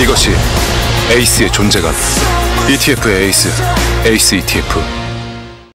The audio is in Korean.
이것이 에이스의 존재감. ETF의 에이스, 에이스 ETF.